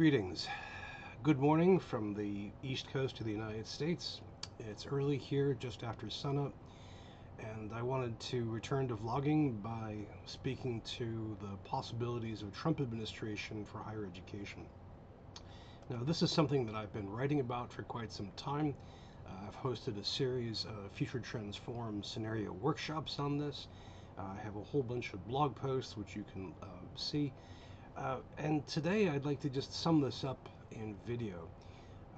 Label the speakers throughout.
Speaker 1: Greetings. Good morning from the east coast of the United States. It's early here, just after sunup, and I wanted to return to vlogging by speaking to the possibilities of Trump administration for higher education. Now, this is something that I've been writing about for quite some time. Uh, I've hosted a series of Future Trends Forum scenario workshops on this. Uh, I have a whole bunch of blog posts which you can uh, see. Uh, and today I'd like to just sum this up in video.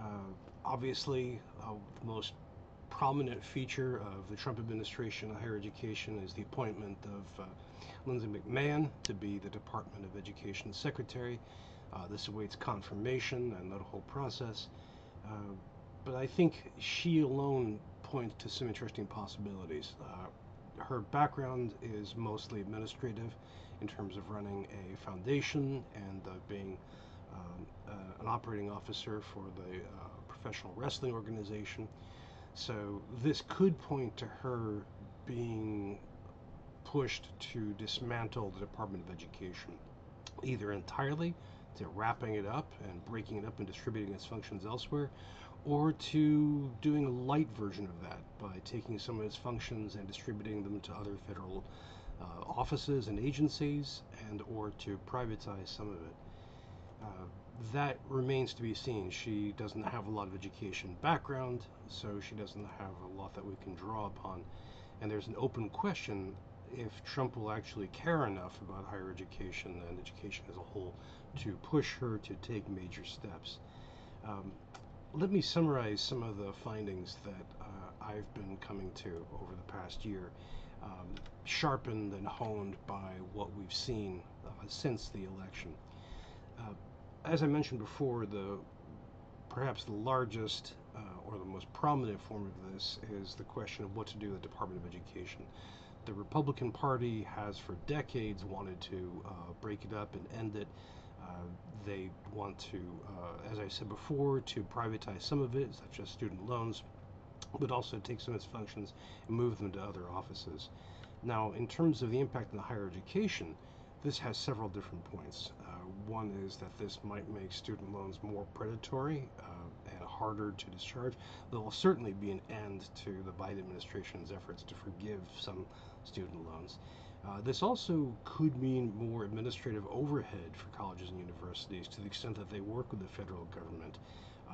Speaker 1: Uh, obviously, uh, the most prominent feature of the Trump administration of higher education is the appointment of uh, Linda McMahon to be the Department of Education Secretary. Uh, this awaits confirmation and that whole process. Uh, but I think she alone points to some interesting possibilities. her background is mostly administrative in terms of running a foundation and uh, being um, uh, an operating officer for the uh, professional wrestling organization. So this could point to her being pushed to dismantle the Department of Education, either entirely to wrapping it up and breaking it up and distributing its functions elsewhere, or to doing a light version of that by taking some of its functions and distributing them to other federal offices and agencies and or to privatize some of it. Uh, that remains to be seen. She doesn't have a lot of education background, so she doesn't have a lot that we can draw upon. And there's an open question if Trump will actually care enough about higher education and education as a whole to push her to take major steps. Um, let me summarize some of the findings that uh, I've been coming to over the past year um, sharpened and honed by what we've seen uh, since the election. Uh, as I mentioned before, the perhaps the largest uh, or the most prominent form of this is the question of what to do with the Department of Education. The Republican Party has for decades wanted to uh, break it up and end it. Uh, they want to, uh, as I said before, to privatize some of it, such as student loans, but also take some of its functions and move them to other offices. Now, in terms of the impact on higher education, this has several different points. Uh, one is that this might make student loans more predatory uh, and harder to discharge. There will certainly be an end to the Biden administration's efforts to forgive some student loans. Uh, this also could mean more administrative overhead for colleges and universities to the extent that they work with the federal government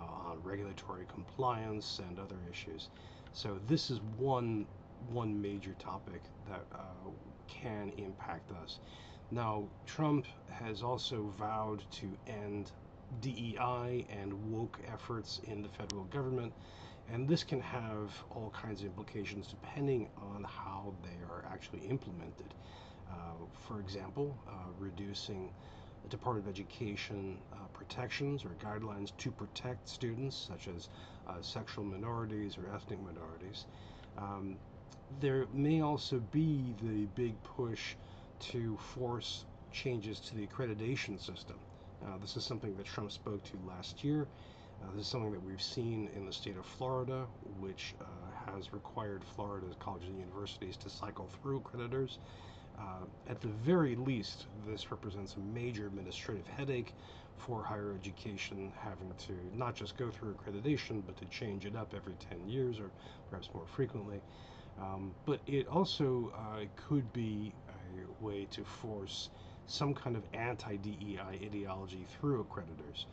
Speaker 1: on regulatory compliance and other issues. So this is one one major topic that uh, can impact us. Now, Trump has also vowed to end DEI and woke efforts in the federal government, and this can have all kinds of implications depending on how they are actually implemented. Uh, for example, uh, reducing Department of Education uh, protections or guidelines to protect students, such as uh, sexual minorities or ethnic minorities. Um, there may also be the big push to force changes to the accreditation system. Uh, this is something that Trump spoke to last year. Uh, this is something that we've seen in the state of Florida, which uh, has required Florida's colleges and universities to cycle through accreditors uh, at the very least, this represents a major administrative headache for higher education, having to not just go through accreditation, but to change it up every 10 years or perhaps more frequently. Um, but it also uh, could be a way to force some kind of anti-DEI ideology through accreditors.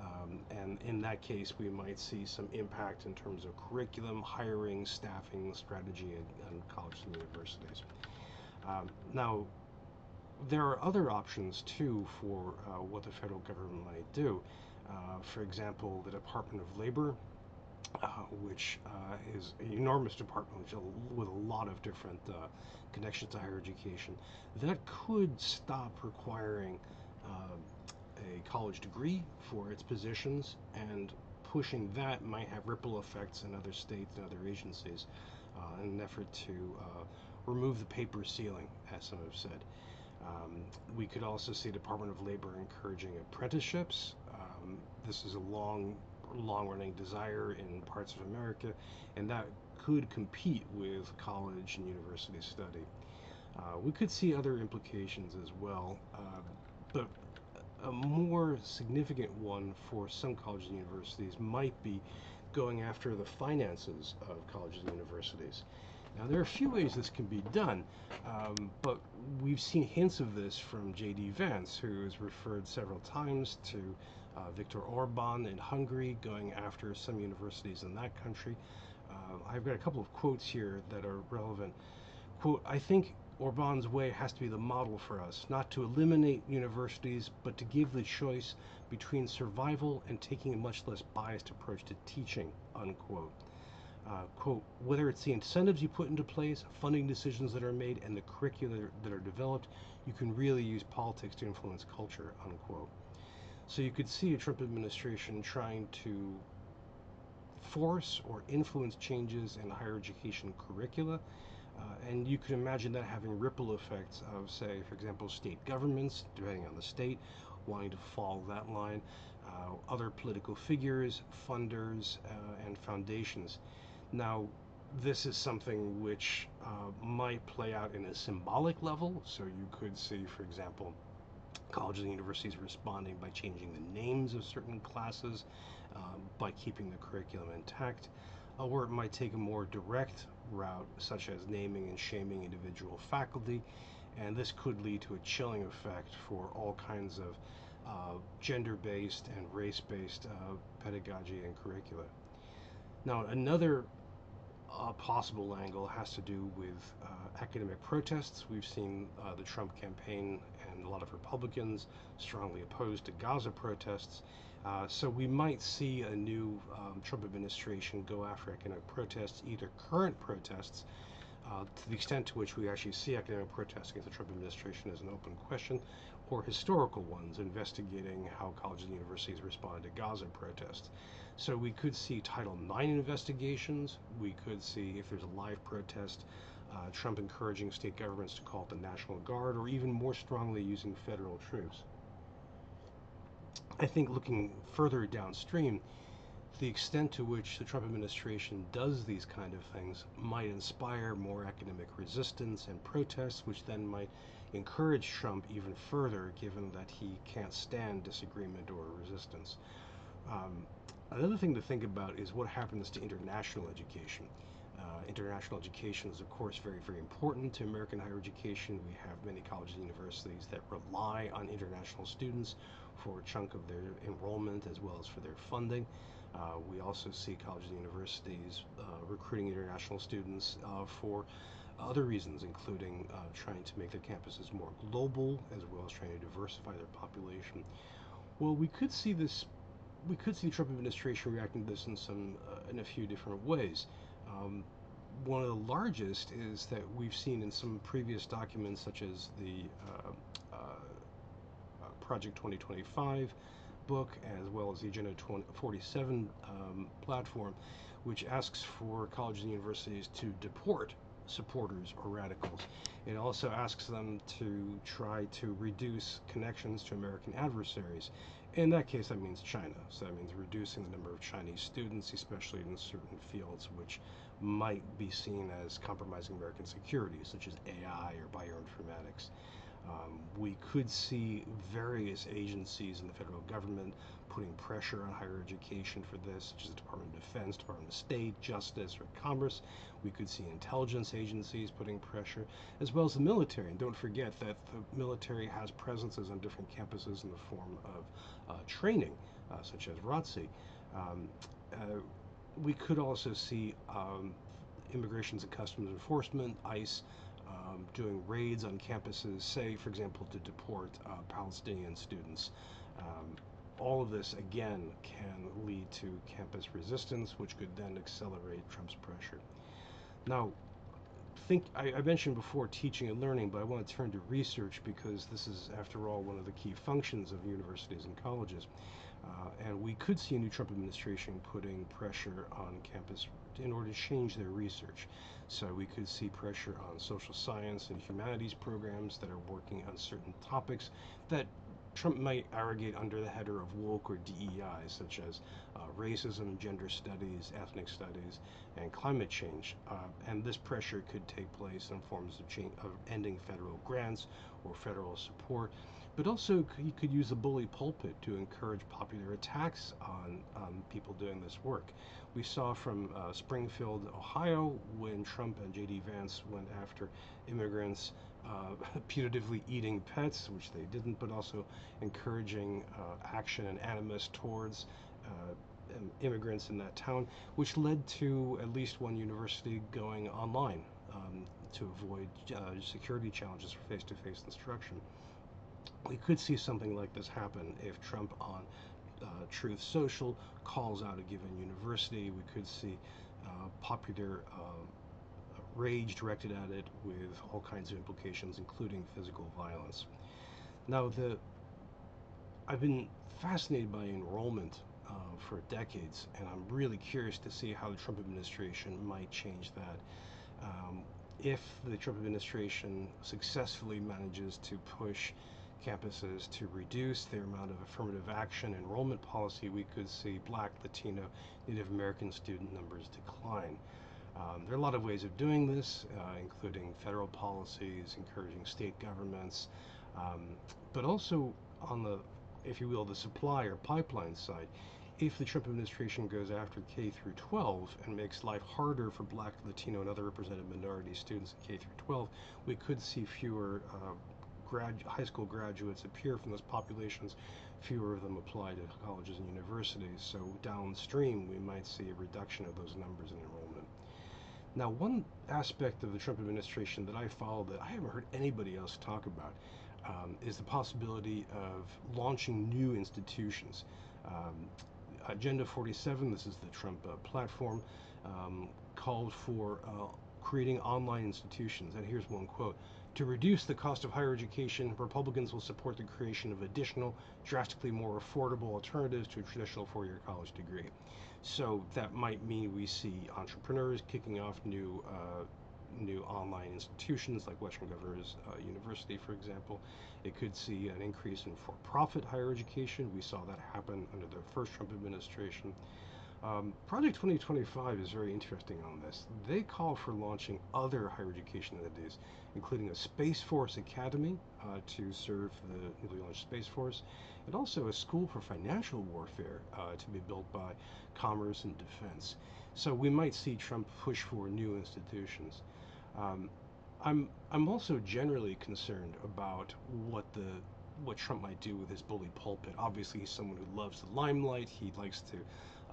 Speaker 1: Um, and in that case, we might see some impact in terms of curriculum, hiring, staffing, strategy at, at colleges and universities. Um, now, there are other options too for uh, what the federal government might do. Uh, for example, the Department of Labor, uh, which uh, is an enormous department with a lot of different uh, connections to higher education, that could stop requiring um, a college degree for its positions and pushing that might have ripple effects in other states and other agencies uh, in an effort to remove the paper ceiling, as some have said. Um, we could also see Department of Labor encouraging apprenticeships. Um, this is a long, long-running desire in parts of America, and that could compete with college and university study. Uh, we could see other implications as well, uh, but a more significant one for some colleges and universities might be going after the finances of colleges and universities. Now, there are a few ways this can be done, um, but we've seen hints of this from J.D. Vance, who has referred several times to uh, Viktor Orban in Hungary going after some universities in that country. Uh, I've got a couple of quotes here that are relevant. Quote, I think Orban's way has to be the model for us, not to eliminate universities, but to give the choice between survival and taking a much less biased approach to teaching, unquote. Uh, quote, whether it's the incentives you put into place, funding decisions that are made, and the curricula that are developed, you can really use politics to influence culture, unquote. So you could see a Trump administration trying to force or influence changes in higher education curricula. Uh, and you could imagine that having ripple effects of, say, for example, state governments, depending on the state, wanting to follow that line, uh, other political figures, funders, uh, and foundations. Now, this is something which uh, might play out in a symbolic level. So you could see, for example, colleges and universities responding by changing the names of certain classes, um, by keeping the curriculum intact, uh, or it might take a more direct route, such as naming and shaming individual faculty, and this could lead to a chilling effect for all kinds of uh, gender-based and race-based uh, pedagogy and curricula. Now, another uh, possible angle has to do with uh, academic protests. We've seen uh, the Trump campaign and a lot of Republicans strongly opposed to Gaza protests. Uh, so we might see a new um, Trump administration go after academic protests, either current protests, uh, to the extent to which we actually see academic protests against the Trump administration as an open question, or historical ones investigating how colleges and universities responded to Gaza protests. So we could see Title IX investigations. We could see, if there's a live protest, uh, Trump encouraging state governments to call it the National Guard, or even more strongly using federal troops. I think looking further downstream, the extent to which the Trump administration does these kind of things might inspire more academic resistance and protests, which then might encourage Trump even further, given that he can't stand disagreement or resistance. Um, another thing to think about is what happens to international education. Uh, international education is, of course, very, very important to American higher education. We have many colleges and universities that rely on international students for a chunk of their enrollment as well as for their funding. Uh, we also see colleges and universities uh, recruiting international students uh, for other reasons, including uh, trying to make their campuses more global as well as trying to diversify their population. Well, we could see this. We could see the Trump administration reacting to this in some, uh, in a few different ways. Um, one of the largest is that we've seen in some previous documents, such as the Project 2025 book, as well as the Agenda 47 um, platform, which asks for colleges and universities to deport supporters or radicals. It also asks them to try to reduce connections to American adversaries. In that case, that means China. So that means reducing the number of Chinese students, especially in certain fields which might be seen as compromising American security, such as AI or bioinformatics. Um, we could see various agencies in the federal government putting pressure on higher education for this, such as the Department of Defense, Department of State, Justice, or Commerce. We could see intelligence agencies putting pressure, as well as the military. And don't forget that the military has presences on different campuses in the form of uh, training, uh, such as ROTC. Um, uh, we could also see um, Immigrations and Customs Enforcement, ICE, um, doing raids on campuses, say, for example, to deport uh, Palestinian students. Um, all of this, again, can lead to campus resistance, which could then accelerate Trump's pressure. Now, think I, I, mentioned before teaching and learning, but I want to turn to research because this is, after all, one of the key functions of universities and colleges. Uh, and we could see a new Trump administration putting pressure on campus in order to change their research. So we could see pressure on social science and humanities programs that are working on certain topics that Trump might arrogate under the header of woke or DEI, such as uh, racism, gender studies, ethnic studies, and climate change. Uh, and this pressure could take place in forms of, change, of ending federal grants or federal support but also he could use the bully pulpit to encourage popular attacks on um, people doing this work. We saw from uh, Springfield, Ohio, when Trump and J.D. Vance went after immigrants uh, putatively eating pets, which they didn't, but also encouraging uh, action and animus towards uh, immigrants in that town, which led to at least one university going online um, to avoid uh, security challenges for face-to-face instruction. We could see something like this happen if Trump on uh, Truth Social calls out a given university. We could see uh, popular uh, rage directed at it with all kinds of implications, including physical violence. Now, the I've been fascinated by enrollment uh, for decades, and I'm really curious to see how the Trump administration might change that. Um, if the Trump administration successfully manages to push campuses to reduce their amount of affirmative action enrollment policy, we could see black, Latino, Native American student numbers decline. Um, there are a lot of ways of doing this, uh, including federal policies, encouraging state governments, um, but also on the, if you will, the supply or pipeline side. If the Trump administration goes after K through 12 and makes life harder for Black, Latino, and other represented minority students in K through 12, we could see fewer uh, grad, high school graduates appear from those populations. Fewer of them apply to colleges and universities. So downstream, we might see a reduction of those numbers in enrollment. Now, one aspect of the Trump administration that I follow that I haven't heard anybody else talk about um, is the possibility of launching new institutions. Um, Agenda 47, this is the Trump uh, platform, um, called for uh, creating online institutions. And here's one quote To reduce the cost of higher education, Republicans will support the creation of additional, drastically more affordable alternatives to a traditional four year college degree. So that might mean we see entrepreneurs kicking off new uh, new online institutions like Western Governors uh, University, for example. It could see an increase in for-profit higher education. We saw that happen under the first Trump administration. Um, Project 2025 is very interesting on this. They call for launching other higher education entities, including a Space Force Academy uh, to serve the newly launched Space Force, and also a school for financial warfare uh, to be built by Commerce and Defense. So we might see Trump push for new institutions. Um, I'm I'm also generally concerned about what the what Trump might do with his bully pulpit. Obviously, he's someone who loves the limelight. He likes to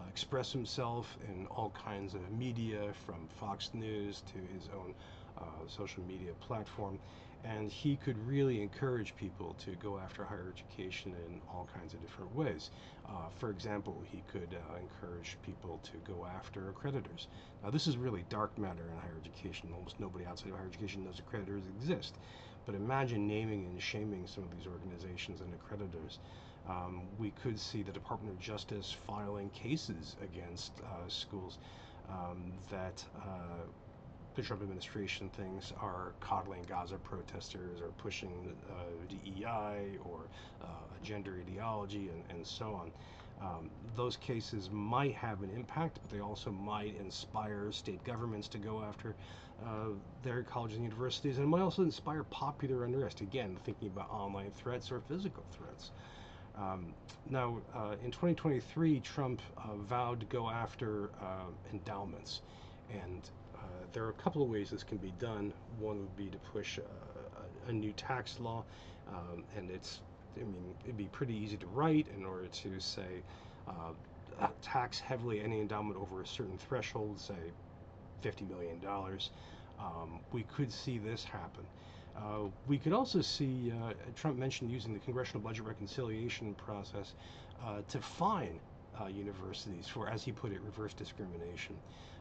Speaker 1: express himself in all kinds of media, from Fox News to his own uh, social media platform. And he could really encourage people to go after higher education in all kinds of different ways. Uh, for example, he could uh, encourage people to go after accreditors. Now, this is really dark matter in higher education. Almost nobody outside of higher education knows accreditors exist. But imagine naming and shaming some of these organizations and accreditors. Um, we could see the Department of Justice filing cases against uh, schools um, that uh, the Trump administration thinks are coddling Gaza protesters or pushing uh, DEI or uh, a gender ideology and, and so on. Um, those cases might have an impact, but they also might inspire state governments to go after uh, their colleges and universities, and might also inspire popular unrest. Again, thinking about online threats or physical threats. Um, now, uh, in 2023, Trump uh, vowed to go after uh, endowments, and uh, there are a couple of ways this can be done. One would be to push a, a new tax law, um, and it's, I mean, it'd be pretty easy to write in order to say, uh, tax heavily any endowment over a certain threshold, say $50 million. Um, we could see this happen. Uh, we could also see uh, Trump mentioned using the congressional budget reconciliation process uh, to fine uh, universities for, as he put it, reverse discrimination.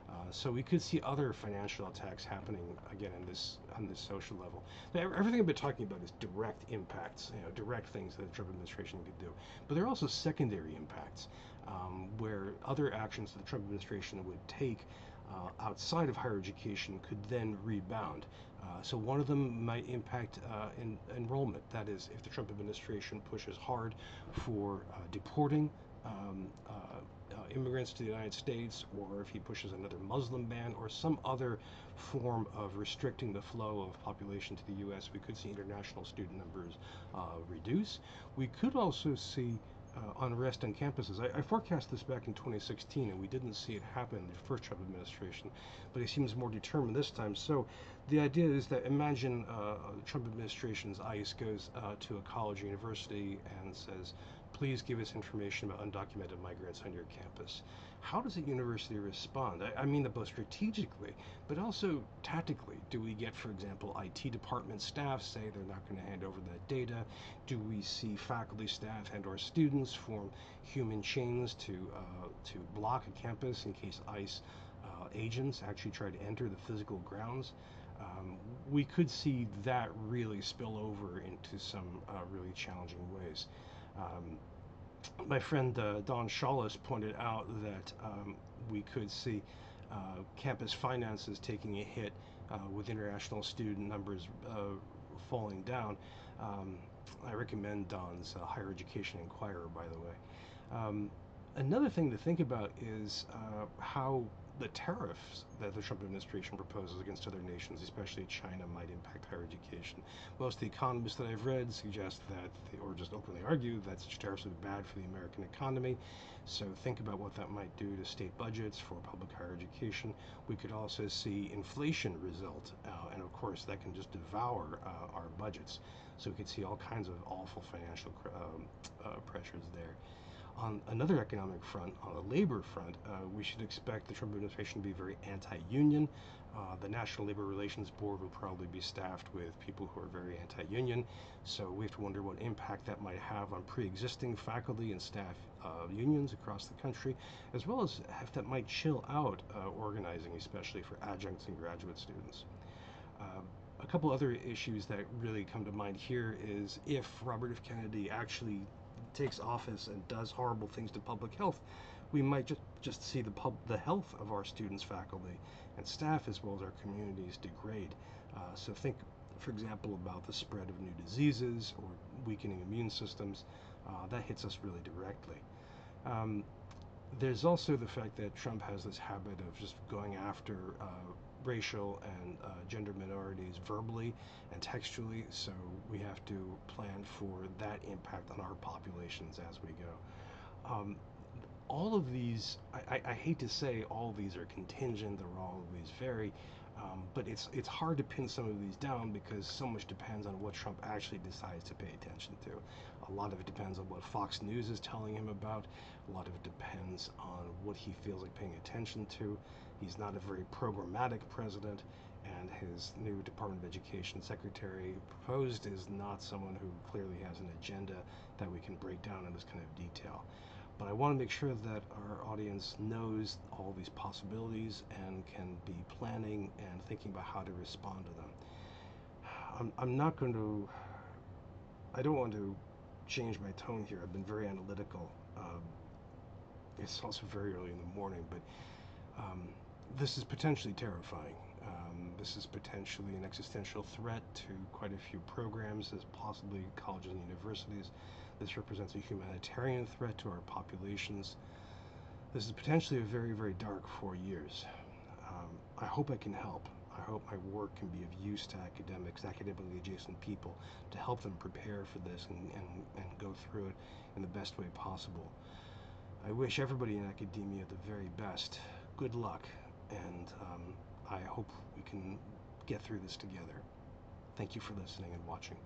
Speaker 1: Uh, so we could see other financial attacks happening again in this on this social level. Now, everything I've been talking about is direct impacts, you know, direct things that the Trump administration could do. But there are also secondary impacts um, where other actions that the Trump administration would take uh, outside of higher education could then rebound. Uh, so one of them might impact uh, in, enrollment. That is, if the Trump administration pushes hard for uh, deporting um, uh, uh, immigrants to the United States, or if he pushes another Muslim ban, or some other form of restricting the flow of population to the U.S., we could see international student numbers uh, reduce. We could also see uh, unrest on campuses. I, I, forecast this back in 2016, and we didn't see it happen in the first Trump administration, but he seems more determined this time. So the idea is that imagine uh, Trump administration's ICE goes uh, to a college or university and says, please give us information about undocumented migrants on your campus. How does a university respond? I, I mean, both strategically, but also tactically. Do we get, for example, IT department staff say they're not going to hand over that data? Do we see faculty, staff, and/or students form human chains to uh, to block a campus in case ICE uh, agents actually try to enter the physical grounds? Um, we could see that really spill over into some uh, really challenging ways. Um, my friend uh, Dahn Shaulis pointed out that um, we could see uh, campus finances taking a hit uh, with international student numbers uh, falling down. Um, I recommend Dahn's uh, Higher Education Inquirer, by the way. Um, another thing to think about is uh, how the tariffs that the Trump administration proposes against other nations, especially China, might impact higher education. Most of the economists that I've read suggest that, they, or just openly argue, that such tariffs would be bad for the American economy. So think about what that might do to state budgets for public higher education. We could also see inflation result, uh, and of course that can just devour uh, our budgets. So we could see all kinds of awful financial um, uh, pressures there. On another economic front, on the labor front, uh, we should expect the Trump administration to be very anti-union. Uh, the National Labor Relations Board will probably be staffed with people who are very anti-union, so we have to wonder what impact that might have on pre-existing faculty and staff uh, unions across the country, as well as if that might chill out uh, organizing, especially for adjuncts and graduate students. Uh, a couple other issues that really come to mind here is if Robert F. Kennedy actually takes office and does horrible things to public health, we might just, just see the, pub, the health of our students, faculty, and staff, as well as our communities, degrade. Uh, so think, for example, about the spread of new diseases or weakening immune systems. Uh, that hits us really directly. Um, there's also the fact that Trump has this habit of just going after uh, racial and uh, gender minorities verbally and textually, so we have to plan for that impact on our populations as we go. Um, all of these, I, I, hate to say all of these are contingent They're all of these vary, um, but it's it's hard to pin some of these down because so much depends on what Trump actually decides to pay attention to. A lot of it depends on what Fox News is telling him about. A lot of it depends what he feels like paying attention to. He's not a very programmatic president, and his new Department of Education secretary proposed is not someone who clearly has an agenda that we can break down in this kind of detail. But I want to make sure that our audience knows all these possibilities and can be planning and thinking about how to respond to them. I'm, I'm not going to, I don't want to change my tone here. I've been very analytical. Um, it's also very early in the morning, but um, this is potentially terrifying. Um, this is potentially an existential threat to quite a few programs, as possibly colleges and universities. This represents a humanitarian threat to our populations. This is potentially a very, very dark four years. Um, I hope I can help. I hope my work can be of use to academics, academically adjacent people, to help them prepare for this and, and, and go through it in the best way possible. I wish everybody in academia the very best. Good luck, and um, I hope we can get through this together. Thank you for listening and watching.